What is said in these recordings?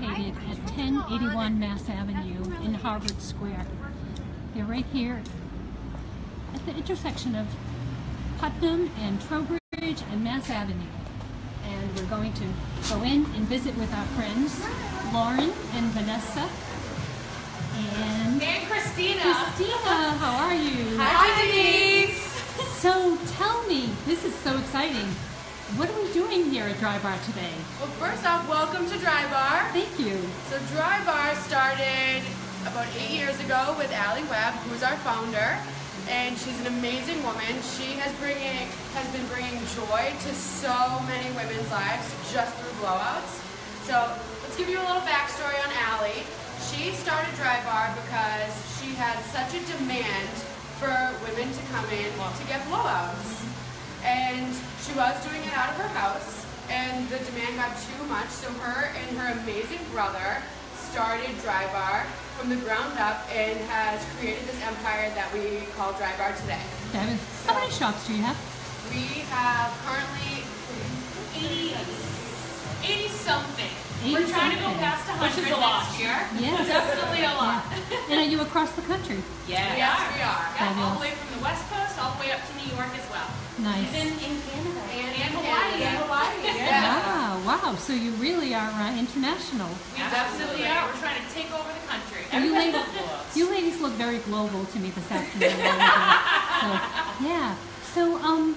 located at 1081 Mass Avenue in Harvard Square. They're right here at the intersection of Putnam and Trowbridge and Mass Avenue. And we're going to go in and visit with our friends Lauren and Vanessa and And Christina. Christina. How are you? Hi, Denise. So tell me, this is so exciting. What are we doing here at Drybar today? Well, first off, welcome to Drybar. Thank you. So Drybar started about eight years ago with Alli Webb, who's our founder, and she's an amazing woman. She has bringing has been bringing joy to so many women's lives just through blowouts. So let's give you a little backstory on Allie. She started Drybar because she had such a demand for women to come in to get blowouts. And she was doing it out of her house, and the demand got too much, so her and her amazing brother started Drybar from the ground up and has created this empire that we call Drybar today. That is, how many shops do you have? We have currently 80, 80 something. We're 80 trying to go something. past 100 Which is a lot. next year. Yes. Definitely a lot. And are you across the country? Yes. Yes, we are. Yeah, all the way from the West Coast all the way up to New York as well. Nice. Even in Canada. And, And Hawaii. Hawaii. And Hawaii. Yeah. Wow, wow. So you really are uh, international. We absolutely are. We're trying to take over the country. You, ladies, you ladies look very global to me this afternoon. so, yeah. So, um,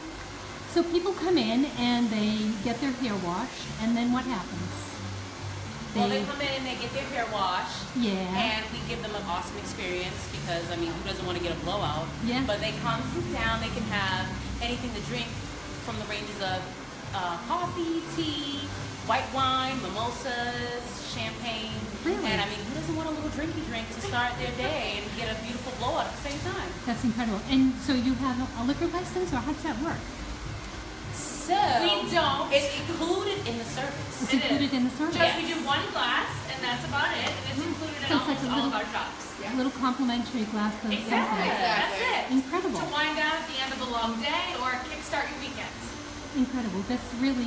so people come in and they get their hair washed, and then what happens? Well, they come in and they get their hair washed. yeah. And we give them an awesome experience because, I mean, who doesn't want to get a blowout? Yes. But they come, sit down, they can have anything to drink from the ranges of uh, coffee, tea, white wine, mimosas, champagne. Really? And I mean, who doesn't want a little drinky drink to start their day and get a beautiful blowout at the same time? That's incredible. And so you have a, a liquor license, or how does that work? So We don't. It's included in the service. It's It included in the service. Just we do one glass, and that's about it. And it's included in So it's like a all of little- our shops. A little complimentary glass of Exactly. something. That's it. Incredible. To wind down at the end of a long day or kickstart your weekend. Incredible. That's really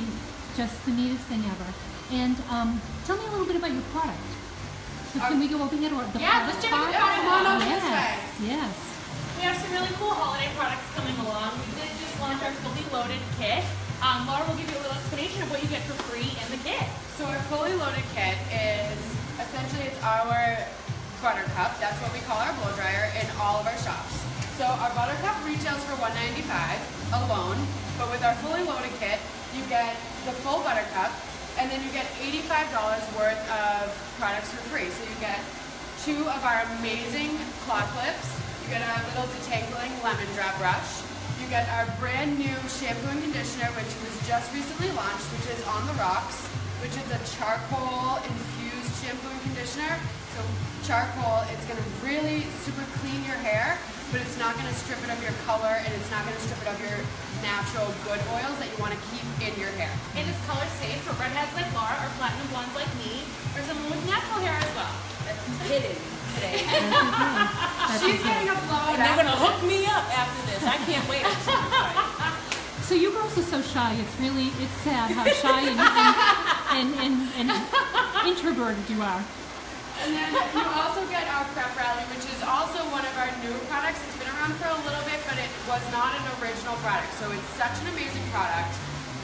just the neatest thing ever. And um, tell me a little bit about your product. So can we go over here to the Yeah, let's check out the product. Come on over yes, this way. yes. We have some really cool holiday products coming along. We did just launch our fully loaded kit. Um, Laura will give you a little explanation of what you get for free in the kit. So our fully loaded kit is essentially it's our Buttercup. That's what we call our blow dryer in all of our shops. So our Buttercup retails for 195 alone, but with our fully loaded kit, you get the full Buttercup, and then you get $85 worth of products for free. So you get two of our amazing claw clips. You get a little detangling lemon drop brush. You get our brand new shampoo and conditioner, which was just recently launched, which is on the rocks, which is a charcoal infused shampoo and conditioner. So charcoal, it's gonna really super clean your hair, but it's not gonna strip it of your color and it's not gonna strip it of your natural good oils that you wanna keep in your hair. And it's color safe for redheads like Laura or platinum blondes like me or someone with natural hair as well. That's hidden today. That's okay. That's She's okay. getting a blowout. and they're gonna hook me up after this. I can't wait. I'm super excited. So you girls are so shy. It's really it's sad how shy and and, and, and, and introverted you are. And then you also get our Prep Rally, which is also one of our newer products. It's been around for a little bit, but it was not an original product. So it's such an amazing product.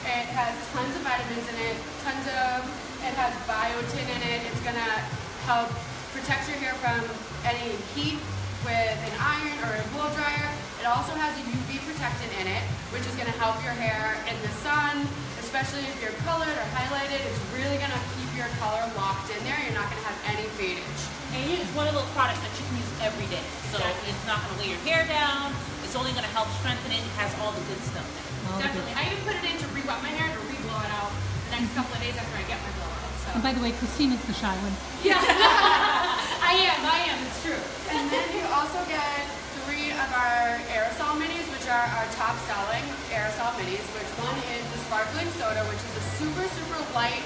It has tons of vitamins in it, tons of, it has biotin in it. It's gonna help protect your hair from any heat with an iron or a blow dryer. It also has a UV protectant in it, which is gonna help your hair in the sun, especially if you're colored or highlighted. It's really gonna keep your color locked in there. You're not gonna have any fadage. And it's one of those products that you can use every day. So Exactly. it's not gonna weigh your hair down. It's only gonna help strengthen it. It has all the good stuff. in it. All the good- Definitely. I even put it in to re-wet my hair to re-blow it out the next couple of days after I get my blowout. So. And by the way, Christina's the shy one. Yeah. Am, I am, it's true. And then you also get three of our aerosol minis, which are our top selling aerosol minis, which one is the sparkling soda, which is a super, super light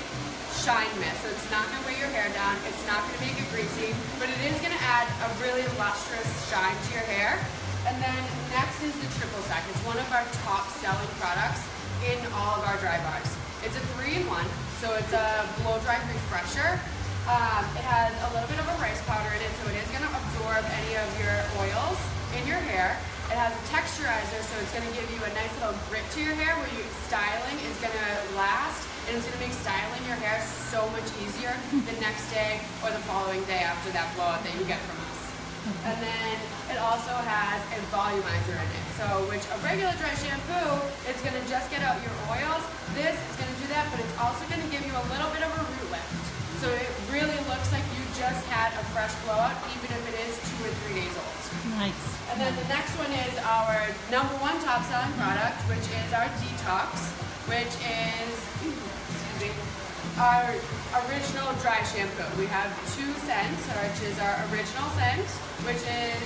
shine mist. So it's not gonna weigh your hair down, it's not gonna make it greasy, but it is gonna add a really lustrous shine to your hair. And then next is the triple sec. It's one of our top selling products in all of our Drybars. It's a three in one, so it's a blow dry refresher. Um, It has a texturizer, so it's going to give you a nice little grip to your hair where your styling is going to last and it's going to make styling your hair so much easier the next day or the following day after that blowout that you get from us. And then it also has a volumizer in it. So, which a regular dry shampoo, it's going to just get out your oils. This is going to do that, but it's also going to give you a little bit of a root lift. So it really looks like you just had a fresh blowout, even if it is two or three days. Nice. And then the next one is our number one top selling product, which is our Detox, which is excuse me, our original dry shampoo. We have two scents, which is our original scent, which is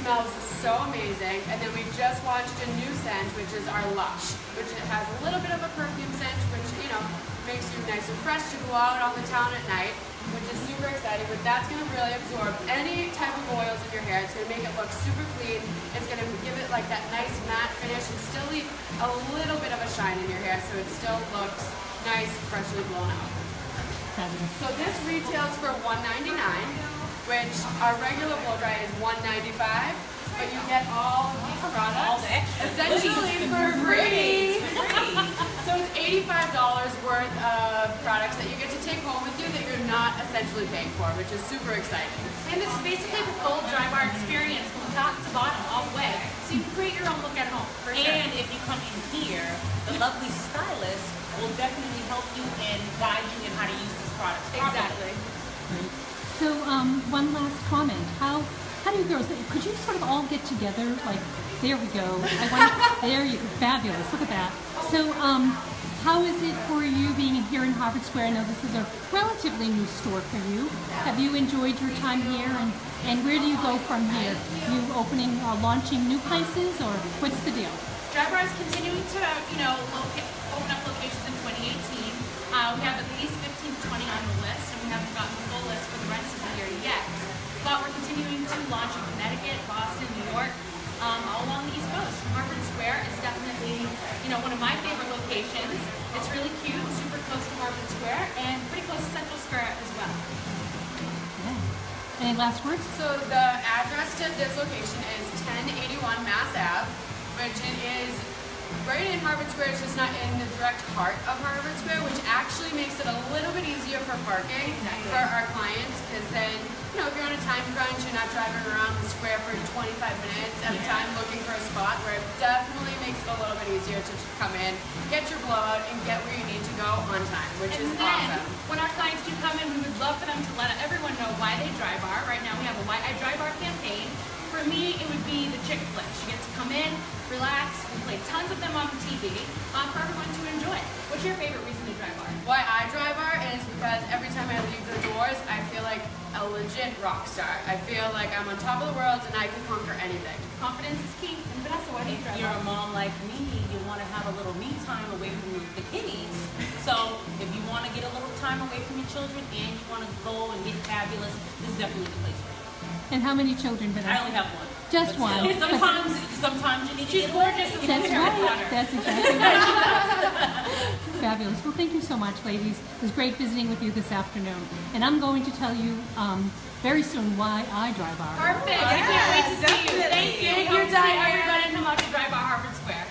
smells so amazing. And then we just launched a new scent, which is our Lush, which has a little bit of a perfume scent, which you know makes you nice and fresh to go out on the town at night, which is super exciting. But that's going to really absorb any type of oils in your hair. It's going to make it look super clean. It's going to give it like that nice matte finish and still leave a little bit of a shine in your hair, so it still looks nice, freshly blown out. So this retails for $1.99, which our regular blow dry is $1.95, but you get all these All products the extra essentially for you're not essentially paying for, which is super exciting. And this is basically the full Drybar experience from top to bottom, all the way. So you can create your own look at home, for sure. And if you come in here, the lovely stylist will definitely help you and guide you in how to use these products. properly. Exactly. Great. So, um, one last comment. How how do you girls? Could you sort of all get together? Like, there we go. I want. there you go. Fabulous. Look at that. So, um, how is it for you being here in Harvard Square? I know this is a relatively new store for you. Have you enjoyed your time here? And and where do you go from here? You opening, uh, launching new places, or what's the deal? Dry is continuing to, you know, open up locations in 2018. Uh, we have at least 15 to 20 Any last words? So the address to this location is 1081 Mass Ave, which it is right in Harvard Square. It's just not in the direct heart of Harvard Square, which actually makes it a little bit easier for parking for our clients. Because then, you know, if you're on a time crunch, you're not driving around the square for 25 minutes at a time looking for a spot. Where it definitely makes it a little bit easier to come in, get your blowout, and get where you need to go on time, which And is then, awesome. when our clients do come in, we would love for them to let everyone know why they Drybar. Right now, we have a Why I Drybar campaign. For me, it would be the chick flicks. You get to come in, relax, tons of them on TV um, for everyone to enjoy. What's your favorite reason to Drybar? Why I Drybar is because every time I leave the doors, I feel like a legit rock star. I feel like I'm on top of the world and I can conquer anything. Confidence is key. And Vanessa, why do you If dry you're a mom like me, you want to have a little me time away from the kiddies. So if you want to get a little time away from your children and you want to go and get fabulous, this is definitely the place for you. And how many children? Vanessa? I only have one. Just one. Sometimes, sometimes you need to She's get gorgeous That's look at her right. That's exactly right. Fabulous. Well, thank you so much, ladies. It was great visiting with you this afternoon. And I'm going to tell you um, very soon why I drive our. Perfect. I can't wait to see you. Thank you. Thank you, to Diane. everybody come out to Drybar Harvard Square.